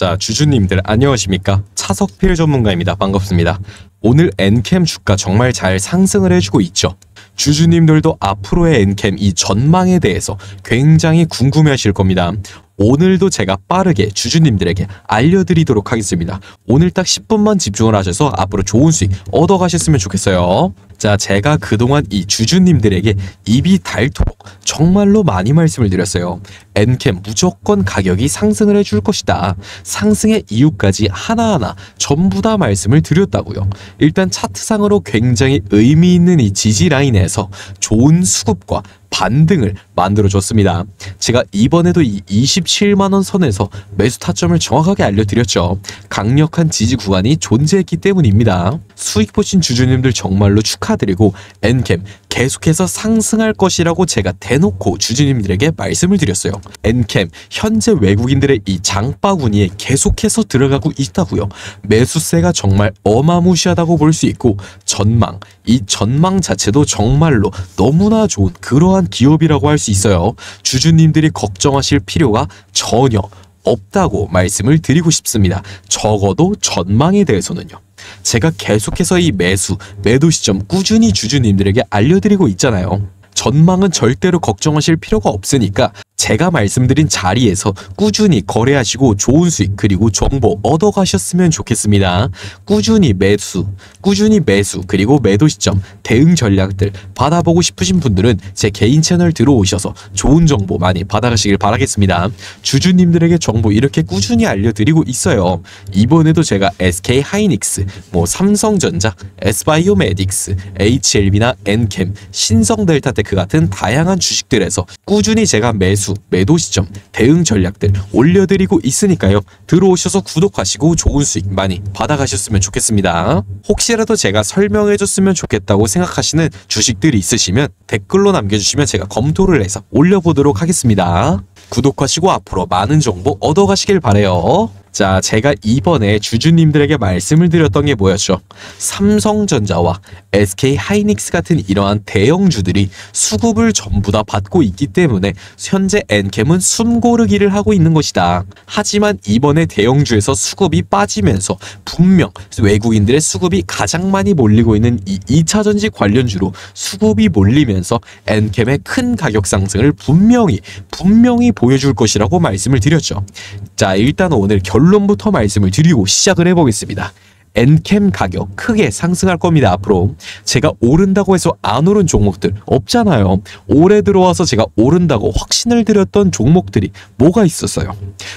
자, 주주님들 안녕하십니까? 차석필 전문가입니다. 반갑습니다. 오늘 엔캠 주가 정말 잘 상승을 해주고 있죠. 주주님들도 앞으로의 엔캠 이 전망에 대해서 굉장히 궁금해하실 겁니다. 오늘도 제가 빠르게 주주님들에게 알려드리도록 하겠습니다. 오늘 딱 10분만 집중을 하셔서 앞으로 좋은 수익 얻어가셨으면 좋겠어요. 자, 제가 그동안 이 주주님들에게 입이 닳도록 정말로 많이 말씀을 드렸어요. 엔캠 무조건 가격이 상승을 해줄 것이다. 상승의 이유까지 하나하나 전부 다 말씀을 드렸다고요. 일단 차트상으로 굉장히 의미 있는 이 지지 라인에서 좋은 수급과 반등을 만들어줬습니다. 제가 이번에도 이 27만원 선에서 매수 타점을 정확하게 알려드렸죠. 강력한 지지 구간이 존재했기 때문입니다. 수익 보신 주주님들 정말로 축하드리고 엔캠 계속해서 상승할 것이라고 제가 대놓고 주주님들에게 말씀을 드렸어요. 엔캠 현재 외국인들의 이 장바구니에 계속해서 들어가고 있다고요. 매수세가 정말 어마무시하다고 볼 수 있고 전망 이 전망 자체도 정말로 너무나 좋은 그러한 기업이라고 할 수 있어요. 주주님들이 걱정하실 필요가 전혀 없다고 말씀을 드리고 싶습니다. 적어도 전망에 대해서는요. 제가 계속해서 이 매수, 매도 시점 꾸준히 주주님들에게 알려드리고 있잖아요. 전망은 절대로 걱정하실 필요가 없으니까 제가 말씀드린 자리에서 꾸준히 거래하시고 좋은 수익 그리고 정보 얻어가셨으면 좋겠습니다. 꾸준히 매수, 꾸준히 매수 그리고 매도 시점, 대응 전략들 받아보고 싶으신 분들은 제 개인 채널 들어오셔서 좋은 정보 많이 받아가시길 바라겠습니다. 주주님들에게 정보 이렇게 꾸준히 알려드리고 있어요. 이번에도 제가 SK 하이닉스, 뭐 삼성전자, 에스바이오메딕스, HLB나 엔캠, 신성델타테 크 같은 다양한 주식들에서 꾸준히 제가 매수, 매도 시점, 대응 전략들 올려드리고 있으니까요. 들어오셔서 구독하시고 좋은 수익 많이 받아가셨으면 좋겠습니다. 혹시라도 제가 설명해줬으면 좋겠다고 생각하시는 주식들이 있으시면 댓글로 남겨주시면 제가 검토를 해서 올려보도록 하겠습니다. 구독하시고 앞으로 많은 정보 얻어가시길 바래요. 자, 제가 이번에 주주님들에게 말씀을 드렸던 게 뭐였죠? 삼성전자와 SK 하이닉스 같은 이러한 대형주들이 수급을 전부 다 받고 있기 때문에 현재 엔캠은 숨고르기를 하고 있는 것이다. 하지만 이번에 대형주에서 수급이 빠지면서 분명 외국인들의 수급이 가장 많이 몰리고 있는 이 2차전지 관련주로 수급이 몰리면서 엔캠의 큰 가격 상승을 분명히 분명히 보여줄 것이라고 말씀을 드렸죠. 자, 일단 오늘 결 결론부터 말씀을 드리고 시작을 해보겠습니다. 엔캠 가격 크게 상승할 겁니다 앞으로 제가 오른다고 해서 안 오른 종목들 없잖아요 올해 들어와서 제가 오른다고 확신을 드렸던 종목들이 뭐가 있었어요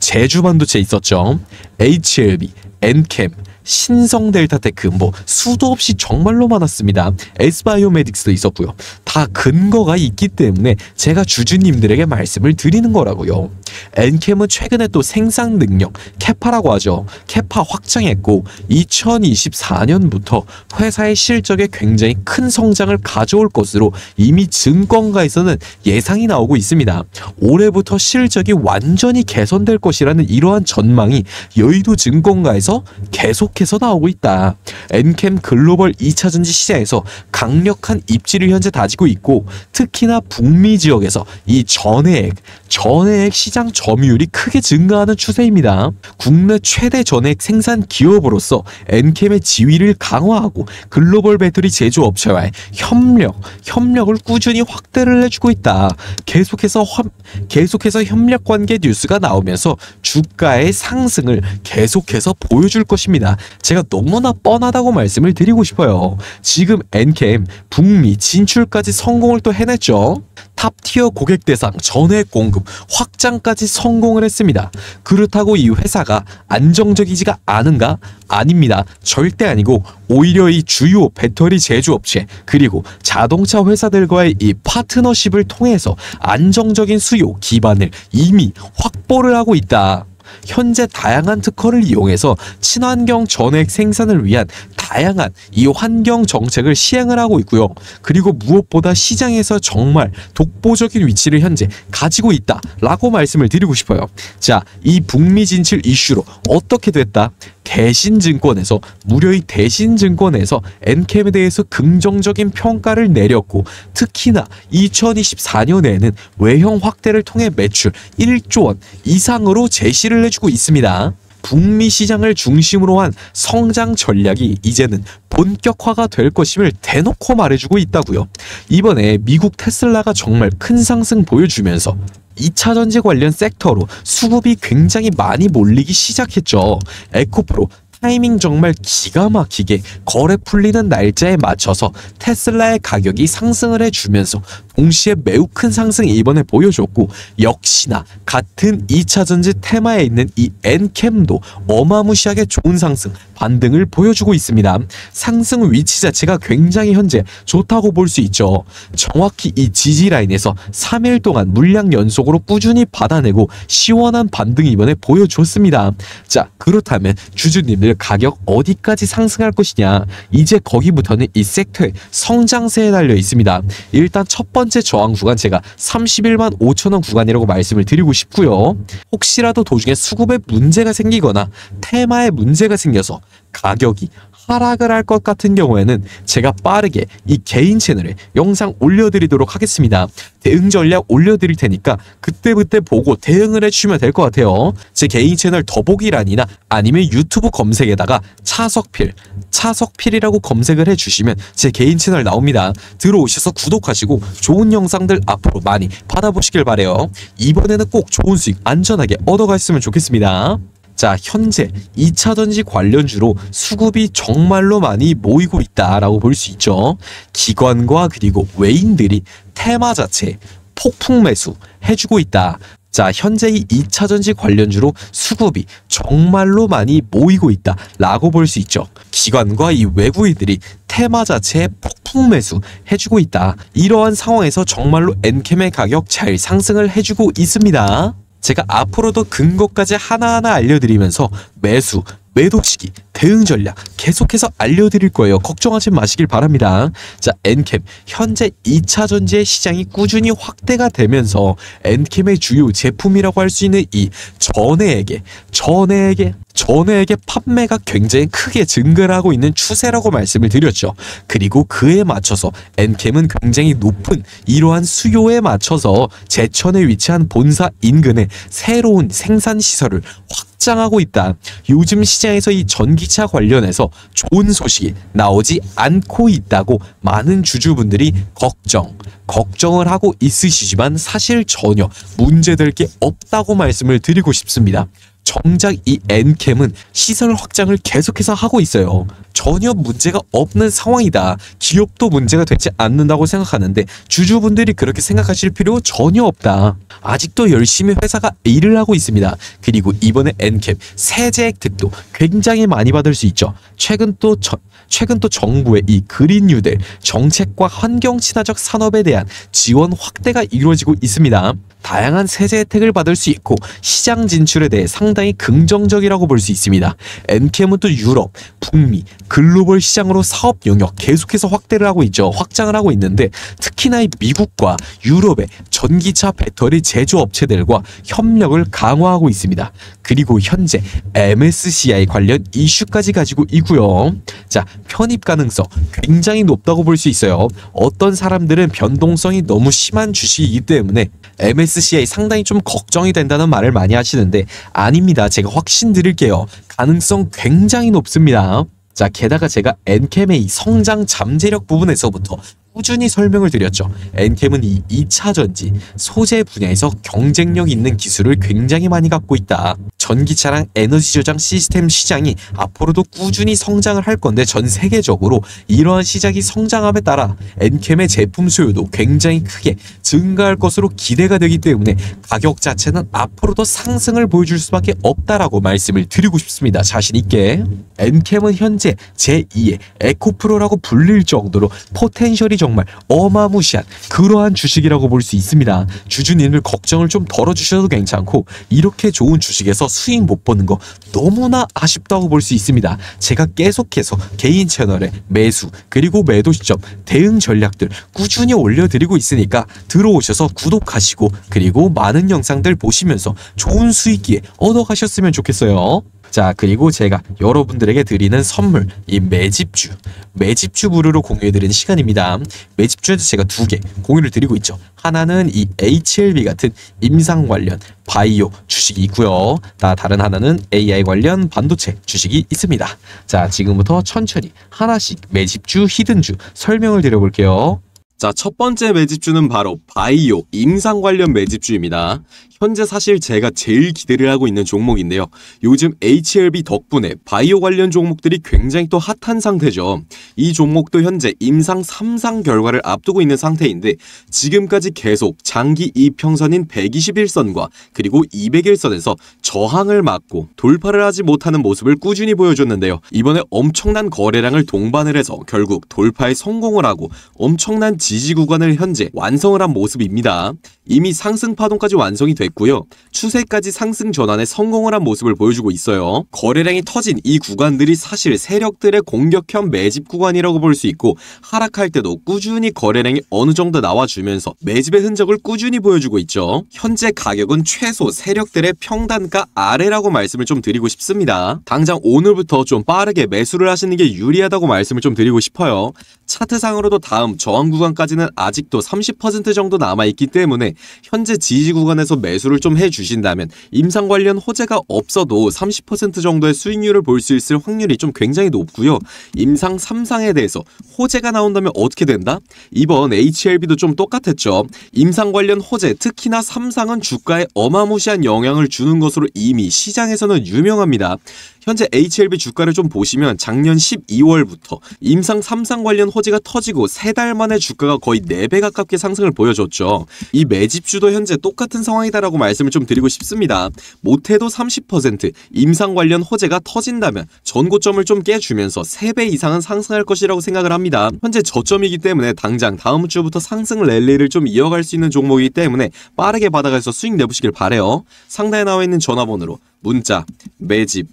제주 반도체 있었죠 HLB, 엔캠, 신성 델타테크 뭐 수도 없이 정말로 많았습니다. 에스바이오메딕스도 있었고요. 다 근거가 있기 때문에 제가 주주님들에게 말씀을 드리는 거라고요. 엔캠은 최근에 또 생산 능력 캐파라고 하죠. 캐파 확장했고 2024년부터 회사의 실적에 굉장히 큰 성장을 가져올 것으로 이미 증권가에서는 예상이 나오고 있습니다. 올해부터 실적이 완전히 개선될 것이라는 이러한 전망이 여의도 증권가에서 계속 계속해서 나오고 있다. 엔캠 글로벌 2차전지 시장에서 강력한 입지를 현재 다지고 있고 특히나 북미 지역에서 이 전해액, 전해액 시장 점유율이 크게 증가하는 추세입니다. 국내 최대 전해액 생산 기업으로서 엔캠의 지위를 강화하고 글로벌 배터리 제조업체와의 협력, 협력을 꾸준히 확대를 해주고 있다. 계속해서 화, 계속해서 협력 관계 뉴스가 나오면서 주가의 상승을 계속해서 보여줄 것입니다. 제가 너무나 뻔하다고 말씀을 드리고 싶어요. 지금 엔캠 북미 진출까지 성공을 또 해냈죠. 탑티어 고객 대상 전액 공급 확장까지 성공을 했습니다. 그렇다고 이 회사가 안정적이지가 않은가? 아닙니다. 절대 아니고 오히려 이 주요 배터리 제조업체 그리고 자동차 회사들과의 이 파트너십을 통해서 안정적인 수요 기반을 이미 확보를 하고 있다. 현재 다양한 특허를 이용해서 친환경 전액 생산을 위한 다양한 이 환경 정책을 시행을 하고 있고요. 그리고 무엇보다 시장에서 정말 독보적인 위치를 현재 가지고 있다라고 말씀을 드리고 싶어요. 자, 이 북미 진출 이슈로 어떻게 됐다? 대신증권에서 무료의 대신증권에서 엔캠에 대해서 긍정적인 평가를 내렸고 특히나 2024년에는 외형 확대를 통해 매출 1조 원 이상으로 제시를 해주고 있습니다. 북미 시장을 중심으로 한 성장 전략이 이제는 본격화가 될 것임을 대놓고 말해주고 있다고요. 이번에 미국 테슬라가 정말 큰 상승 보여주면서 2차 전지 관련 섹터로 수급이 굉장히 많이 몰리기 시작했죠. 에코프로 타이밍 정말 기가 막히게 거래 풀리는 날짜에 맞춰서 테슬라의 가격이 상승을 해주면서 동시에 매우 큰 상승 이번에 보여줬고 역시나 같은 2차 전지 테마에 있는 이 엔캠도 어마무시하게 좋은 상승 반등을 보여주고 있습니다. 상승 위치 자체가 굉장히 현재 좋다고 볼 수 있죠. 정확히 이 지지 라인에서 3일 동안 물량 연속으로 꾸준히 받아내고 시원한 반등 이번에 보여줬습니다. 자 그렇다면 주주님들 가격 어디까지 상승할 것이냐 이제 거기부터는 이 섹터의 성장세에 달려 있습니다. 일단 첫 번째 저항 구간 제가 31만 5천원 구간이라고 말씀을 드리고 싶고요. 혹시라도 도중에 수급에 문제가 생기거나 테마에 문제가 생겨서 가격이 하락을 할 것 같은 경우에는 제가 빠르게 이 개인 채널에 영상 올려드리도록 하겠습니다. 대응 전략 올려드릴 테니까 그때그때 보고 대응을 해주시면 될 것 같아요. 제 개인 채널 더보기란이나 아니면 유튜브 검색에다가 차석필, 차석필이라고 검색을 해주시면 제 개인 채널 나옵니다. 들어오셔서 구독하시고 좋은 영상들 앞으로 많이 받아보시길 바래요. 이번에는 꼭 좋은 수익 안전하게 얻어갔으면 좋겠습니다. 자, 현재 2차 전지 관련주로 수급이 정말로 많이 모이고 있다라고 볼 수 있죠. 기관과 그리고 외인들이 테마 자체 폭풍 매수 해주고 있다. 자, 현재 이 2차 전지 관련주로 수급이 정말로 많이 모이고 있다. 라고 볼 수 있죠. 기관과 이 외부인들이 테마 자체에 폭풍 매수 해주고 있다. 이러한 상황에서 정말로 엔캠의 가격 잘 상승을 해주고 있습니다. 제가 앞으로도 근거까지 하나하나 알려드리면서 매수, 매도 시기, 대응 전략 계속해서 알려드릴 거예요. 걱정하지 마시길 바랍니다. 자, 엔캠 현재 2차 전지의 시장이 꾸준히 확대가 되면서 엔캠의 주요 제품이라고 할 수 있는 이 전해에게 전해에게 전해에게 판매가 굉장히 크게 증가를 하고 있는 추세라고 말씀을 드렸죠. 그리고 그에 맞춰서 엔캠은 굉장히 높은 이러한 수요에 맞춰서 제천에 위치한 본사 인근에 새로운 생산 시설을 확장하고 있다. 요즘 시장에서 이 전기 차 관련해서 좋은 소식이 나오지 않고 있다고 많은 주주분들이 걱정, 걱정을 하고 있으시지만 사실 전혀 문제될 게 없다고 말씀을 드리고 싶습니다. 정작 이 엔캠은 시설 확장을 계속해서 하고 있어요. 전혀 문제가 없는 상황이다. 기업도 문제가 되지 않는다고 생각하는데 주주분들이 그렇게 생각하실 필요 전혀 없다. 아직도 열심히 회사가 일을 하고 있습니다. 그리고 이번에 엔캠 세제 혜택도 굉장히 많이 받을 수 있죠. 최근 또 저, 최근 또 정부의 이 그린 뉴델 정책과 환경 친화적 산업에 대한 지원 확대가 이루어지고 있습니다. 다양한 세제 혜택을 받을 수 있고 시장 진출에 대해 상당히 긍정적이라고 볼 수 있습니다. 엔캠은 또 유럽, 북미, 글로벌 시장으로 사업 영역 계속해서 확대를 하고 있죠. 확장을 하고 있는데 특히나 이 미국과 유럽의 전기차 배터리 제조업체들과 협력을 강화하고 있습니다. 그리고 현재 MSCI 관련 이슈까지 가지고 있고요. 자, 편입 가능성 굉장히 높다고 볼 수 있어요. 어떤 사람들은 변동성이 너무 심한 주식이기 때문에 MSCI 상당히 좀 걱정이 된다는 말을 많이 하시는데 아닙니다. 제가 확신 드릴게요. 가능성 굉장히 높습니다. 자, 게다가 제가 엔캠의 성장 잠재력 부분에서부터 꾸준히 설명을 드렸죠. 엔캠은 이 2차 전지, 소재 분야에서 경쟁력 있는 기술을 굉장히 많이 갖고 있다. 전기차랑 에너지 저장 시스템 시장이 앞으로도 꾸준히 성장을 할 건데 전 세계적으로 이러한 시장이 성장함에 따라 엔캠의 제품 수요도 굉장히 크게 증가할 것으로 기대가 되기 때문에 가격 자체는 앞으로도 상승을 보여줄 수밖에 없다라고 말씀을 드리고 싶습니다. 자신 있게 엔캠은 현재 제2의 에코프로라고 불릴 정도로 포텐셜이 정말 어마무시한 그러한 주식이라고 볼 수 있습니다. 주주님들 걱정을 좀 덜어주셔도 괜찮고 이렇게 좋은 주식에서 수익 못 보는 거 너무나 아쉽다고 볼 수 있습니다. 제가 계속해서 개인 채널에 매수 그리고 매도 시점 대응 전략들 꾸준히 올려드리고 있으니까 들어오셔서 구독하시고 그리고 많은 영상들 보시면서 좋은 수익기에 얻어가셨으면 좋겠어요. 자, 그리고 제가 여러분들에게 드리는 선물, 이 매집주, 매집주 무료로 공유해드리는 시간입니다. 매집주에서 제가 두 개 공유를 드리고 있죠. 하나는 이 HLB 같은 임상 관련 바이오 주식이 있고요. 나 다른 하나는 AI 관련 반도체 주식이 있습니다. 자, 지금부터 천천히 하나씩 매집주, 히든주 설명을 드려볼게요. 자, 첫 번째 매집주는 바로 바이오, 임상 관련 매집주입니다. 현재 사실 제가 제일 기대를 하고 있는 종목인데요. 요즘 HLB 덕분에 바이오 관련 종목들이 굉장히 또 핫한 상태죠. 이 종목도 현재 임상 3상 결과를 앞두고 있는 상태인데 지금까지 계속 장기 이평선인 121선과 그리고 201선에서 저항을 맞고 돌파를 하지 못하는 모습을 꾸준히 보여줬는데요. 이번에 엄청난 거래량을 동반을 해서 결국 돌파에 성공을 하고 엄청난 지지 구간을 현재 완성을 한 모습입니다. 이미 상승 파동까지 완성이 됐고 요. 추세까지 상승 전환에 성공을 한 모습을 보여주고 있어요. 거래량이 터진 이 구간들이 사실 세력들의 공격형 매집 구간이라고 볼 수 있고 하락할 때도 꾸준히 거래량이 어느 정도 나와주면서 매집의 흔적을 꾸준히 보여주고 있죠. 현재 가격은 최소 세력들의 평단가 아래라고 말씀을 좀 드리고 싶습니다. 당장 오늘부터 좀 빠르게 매수를 하시는 게 유리하다고 말씀을 좀 드리고 싶어요. 차트상으로도 다음 저항 구간까지는 아직도 30% 정도 남아있기 때문에 현재 지지 구간에서 매수 를 좀 해주신다면 임상 관련 호재가 없어도 30% 정도의 수익률을 볼 수 있을 확률이 좀 굉장히 높고요. 임상 3상에 대해서 호재가 나온다면 어떻게 된다? 이번 HLB도 좀 똑같았죠. 임상 관련 호재, 특히나 3상은 주가에 어마무시한 영향을 주는 것으로 이미 시장에서는 유명합니다. 현재 HLB 주가를 좀 보시면 작년 12월부터 임상 3상 관련 호재가 터지고 3달 만에 주가가 거의 4배 가깝게 상승을 보여줬죠. 이 매집주도 현재 똑같은 상황이다라고 말씀을 좀 드리고 싶습니다. 못해도 30% 임상 관련 호재가 터진다면 전고점을 좀 깨주면서 3배 이상은 상승할 것이라고 생각을 합니다. 현재 저점이기 때문에 당장 다음 주부터 상승 랠리를 좀 이어갈 수 있는 종목이기 때문에 빠르게 받아가서 수익 내보시길 바래요. 상단에 나와 있는 전화번호로 문자, 매집,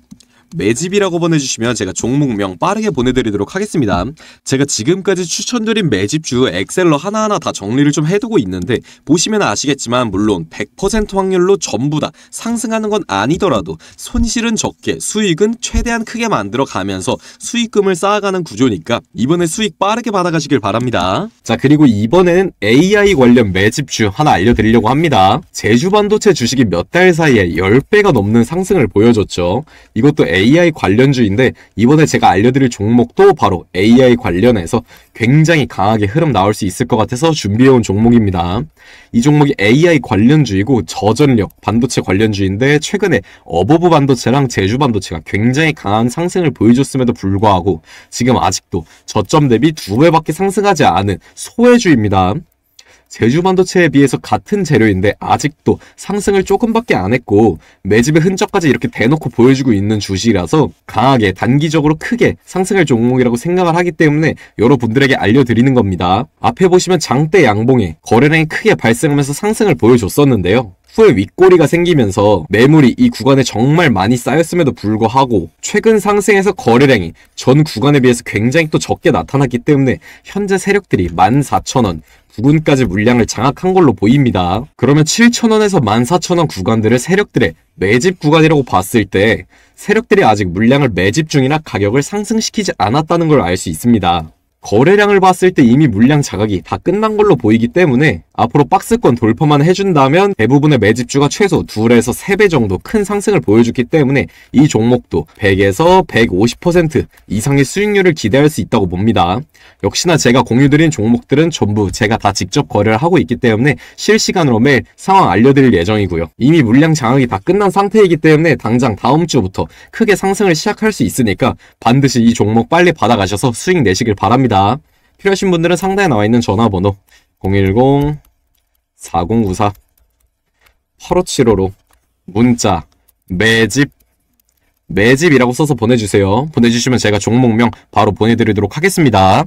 매집이라고 보내주시면 제가 종목명 빠르게 보내드리도록 하겠습니다. 제가 지금까지 추천드린 매집주 엑셀러 하나하나 다 정리를 좀 해두고 있는데 보시면 아시겠지만 물론 100% 확률로 전부 다 상승하는 건 아니더라도 손실은 적게 수익은 최대한 크게 만들어 가면서 수익금을 쌓아가는 구조니까 이번에 수익 빠르게 받아가시길 바랍니다. 자 그리고 이번에는 AI 관련 매집주 하나 알려드리려고 합니다. 제주반도체 주식이 몇 달 사이에 10배가 넘는 상승을 보여줬죠. 이것도 AI 관련주인데 이번에 제가 알려드릴 종목도 바로 AI 관련해서 굉장히 강하게 흐름 나올 수 있을 것 같아서 준비해온 종목입니다. 이 종목이 AI 관련주이고 저전력 반도체 관련주인데 최근에 어보브 반도체랑 제주 반도체가 굉장히 강한 상승을 보여줬음에도 불구하고 지금 아직도 저점 대비 두 배밖에 상승하지 않은 소외주입니다. 제주 반도체에 비해서 같은 재료인데 아직도 상승을 조금밖에 안 했고 매집의 흔적까지 이렇게 대놓고 보여주고 있는 주식이라서 강하게 단기적으로 크게 상승할 종목이라고 생각을 하기 때문에 여러분들에게 알려드리는 겁니다. 앞에 보시면 장대 양봉에 거래량이 크게 발생하면서 상승을 보여줬었는데요. 후에 윗꼬리가 생기면서 매물이 이 구간에 정말 많이 쌓였음에도 불구하고 최근 상승에서 거래량이 전 구간에 비해서 굉장히 또 적게 나타났기 때문에 현재 세력들이 14,000원, 부근까지 물량을 장악한 걸로 보입니다. 그러면 7,000원에서 14,000원 구간들을 세력들의 매집 구간이라고 봤을 때 세력들이 아직 물량을 매집 중이나 가격을 상승시키지 않았다는 걸 알 수 있습니다. 거래량을 봤을 때 이미 물량 자각이 다 끝난 걸로 보이기 때문에 앞으로 박스권 돌파만 해준다면 대부분의 매집주가 최소 2에서 3배 정도 큰 상승을 보여주기 때문에 이 종목도 100에서 150% 이상의 수익률을 기대할 수 있다고 봅니다. 역시나 제가 공유드린 종목들은 전부 제가 다 직접 거래를 하고 있기 때문에 실시간으로 매일 상황 알려드릴 예정이고요. 이미 물량 장악이 다 끝난 상태이기 때문에 당장 다음 주부터 크게 상승을 시작할 수 있으니까 반드시 이 종목 빨리 받아가셔서 수익 내시길 바랍니다. 필요하신 분들은 상단에 나와 있는 전화번호 010 4094 8575로 문자 매집 매집이라고 써서 보내주세요. 보내주시면 제가 종목명 바로 보내드리도록 하겠습니다.